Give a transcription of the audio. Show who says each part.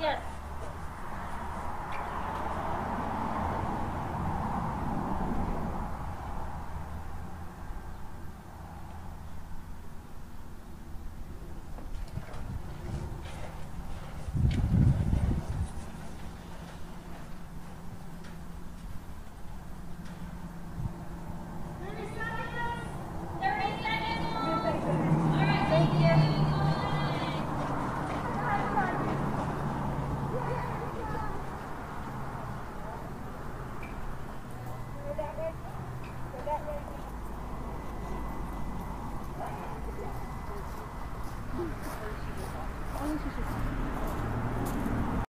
Speaker 1: Yes.